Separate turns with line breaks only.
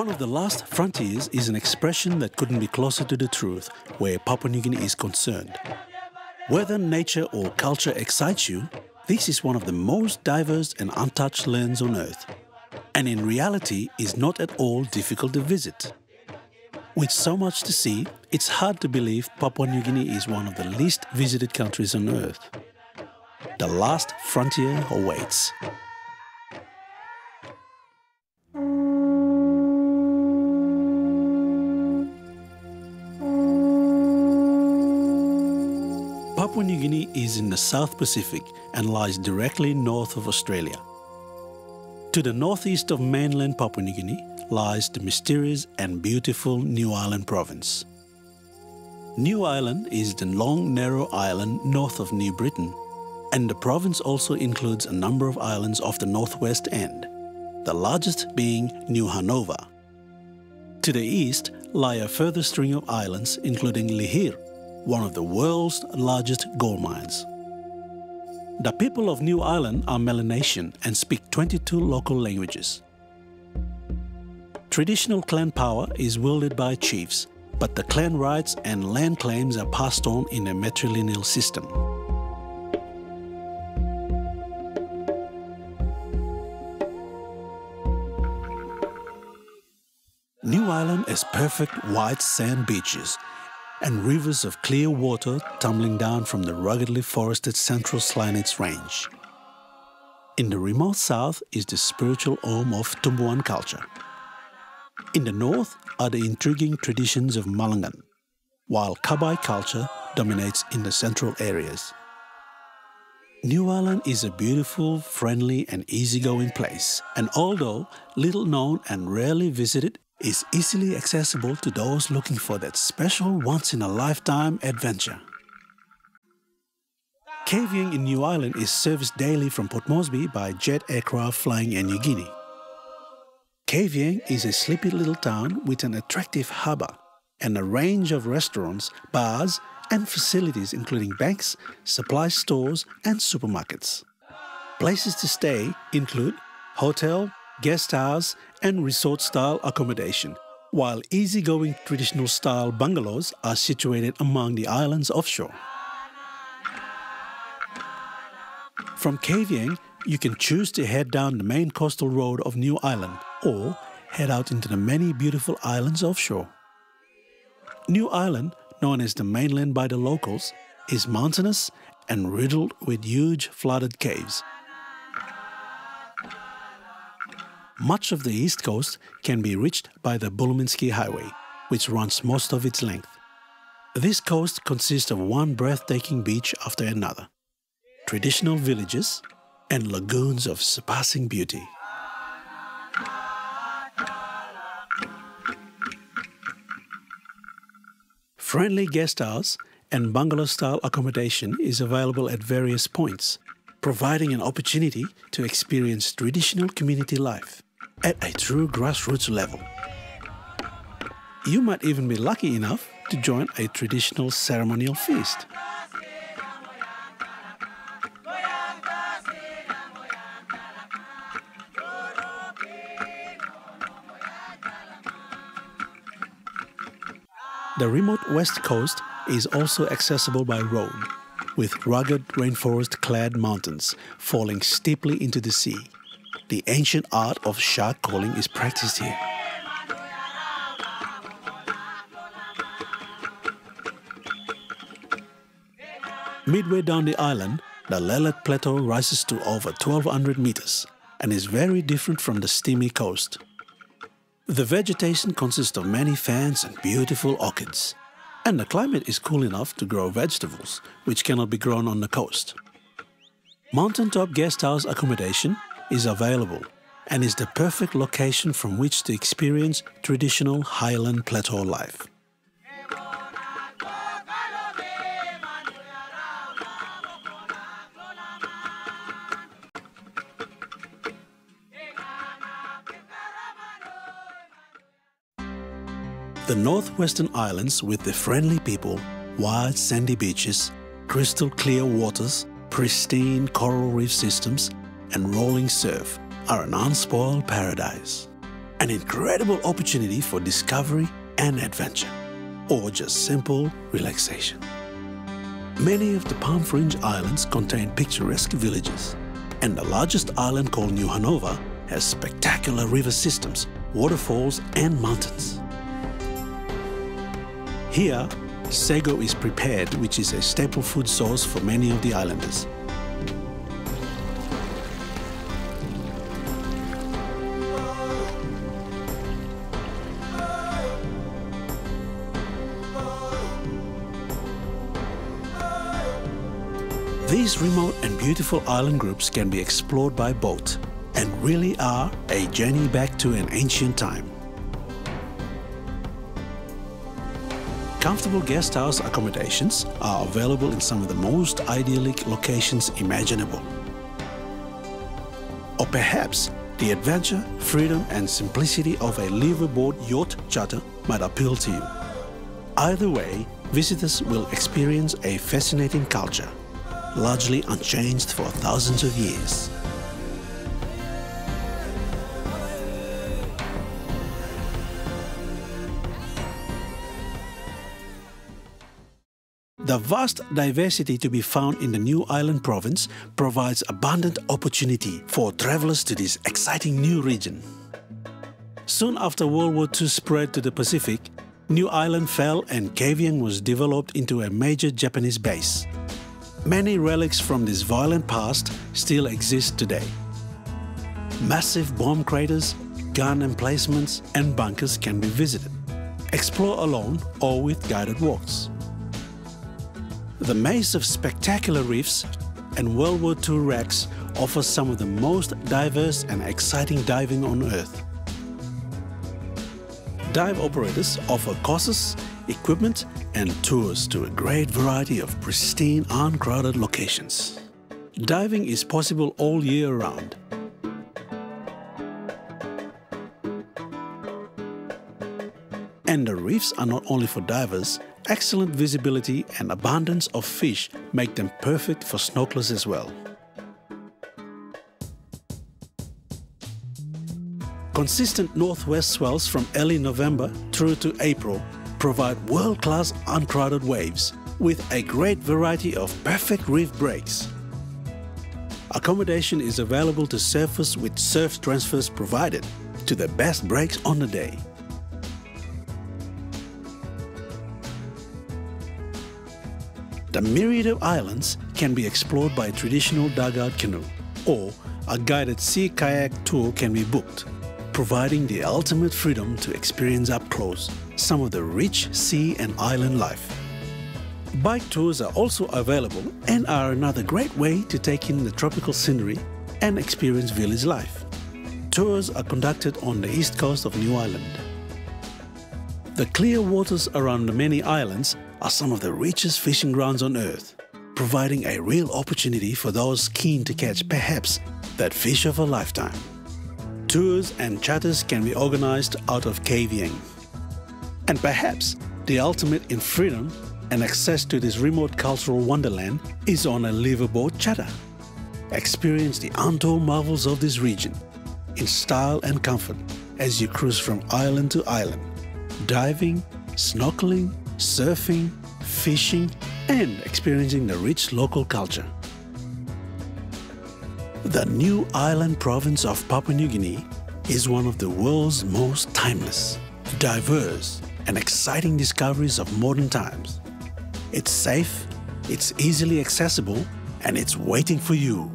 One of the last frontiers is an expression that couldn't be closer to the truth where Papua New Guinea is concerned. Whether nature or culture excites you, this is one of the most diverse and untouched lands on Earth, and in reality is not at all difficult to visit. With so much to see, it's hard to believe Papua New Guinea is one of the least visited countries on Earth. The last frontier awaits. Papua New Guinea is in the South Pacific and lies directly north of Australia. To the northeast of mainland Papua New Guinea lies the mysterious and beautiful New Ireland province. New Ireland is the long, narrow island north of New Britain, and the province also includes a number of islands off the northwest end, the largest being New Hanover. To the east lie a further string of islands, including Lihir, one of the world's largest gold mines. The people of New Ireland are Melanesian and speak 22 local languages. Traditional clan power is wielded by chiefs, but the clan rights and land claims are passed on in a matrilineal system. New Ireland has perfect white sand beaches and rivers of clear water tumbling down from the ruggedly forested central Slaney Range. In the remote south is the spiritual home of Tumbuan culture. In the north are the intriguing traditions of Malangan, while Kabai culture dominates in the central areas. New Ireland is a beautiful, friendly, and easygoing place, and although little known and rarely visited, is easily accessible to those looking for that special once in a lifetime adventure. Kavieng in New Ireland is serviced daily from Port Moresby by jet aircraft flying Air Niugini. Kavieng is a sleepy little town with an attractive harbour and a range of restaurants, bars, and facilities including banks, supply stores, and supermarkets. Places to stay include hotel, guest house, and resort style accommodation, while easygoing traditional style bungalows are situated among the islands offshore. From Kavieng, you can choose to head down the main coastal road of New Ireland or head out into the many beautiful islands offshore. New Ireland, known as the mainland by the locals, is mountainous and riddled with huge flooded caves Much of the east coast can be reached by the Boluminski Highway, which runs most of its length. This coast consists of one breathtaking beach after another, traditional villages, and lagoons of surpassing beauty. Friendly guest house and bungalow style accommodation is available at various points, providing an opportunity to experience traditional community life at a true grassroots level. You might even be lucky enough to join a traditional ceremonial feast. The remote west coast is also accessible by road, with rugged rainforest clad mountains falling steeply into the sea the ancient art of shark calling is practiced here. Midway down the island, the Lelet Plateau rises to over 1200 meters and is very different from the steamy coast. The vegetation consists of many fans and beautiful orchids, and the climate is cool enough to grow vegetables, which cannot be grown on the coast. Mountaintop guest house accommodation is available and is the perfect location from which to experience traditional highland plateau life. The northwestern islands with their friendly people, wide sandy beaches, crystal clear waters, pristine coral reef systems, and rolling surf are an unspoiled paradise. An incredible opportunity for discovery and adventure, or just simple relaxation. Many of the Palm Fringe Islands contain picturesque villages, and the largest island called New Hanover has spectacular river systems, waterfalls and mountains. Here, sago is prepared, which is a staple food source for many of the islanders. These remote and beautiful island groups can be explored by boat and really are a journey back to an ancient time. Comfortable guest house accommodations are available in some of the most idyllic locations imaginable. Or perhaps the adventure, freedom and simplicity of a liveaboard yacht charter might appeal to you. Either way, visitors will experience a fascinating culture largely unchanged for thousands of years. The vast diversity to be found in the New Ireland province provides abundant opportunity for travelers to this exciting new region. Soon after World War II spread to the Pacific, New Ireland fell and Kavieng was developed into a major Japanese base. Many relics from this violent past still exist today. Massive bomb craters, gun emplacements and bunkers can be visited. Explore alone or with guided walks. The maze of spectacular reefs and World War II wrecks offers some of the most diverse and exciting diving on Earth. Dive operators offer courses equipment, and tours to a great variety of pristine, uncrowded locations. Diving is possible all year round. And the reefs are not only for divers, excellent visibility and abundance of fish make them perfect for snorkelers as well. Consistent northwest swells from early November through to April provide world-class uncrowded waves with a great variety of perfect reef breaks. Accommodation is available to surfers with surf transfers provided to the best breaks on the day. The myriad of islands can be explored by a traditional dugout canoe or a guided sea kayak tour can be booked providing the ultimate freedom to experience up close some of the rich sea and island life. Bike tours are also available and are another great way to take in the tropical scenery and experience village life. Tours are conducted on the east coast of New Ireland. The clear waters around the many islands are some of the richest fishing grounds on earth, providing a real opportunity for those keen to catch perhaps that fish of a lifetime. Tours and charters can be organized out of Kavieng. And perhaps the ultimate in freedom and access to this remote cultural wonderland is on a liveaboard charter. Experience the untold marvels of this region in style and comfort as you cruise from island to island, diving, snorkeling, surfing, fishing, and experiencing the rich local culture. The New Ireland province of Papua New Guinea is one of the world's most timeless, diverse, and exciting discoveries of modern times. It's safe, it's easily accessible, and it's waiting for you.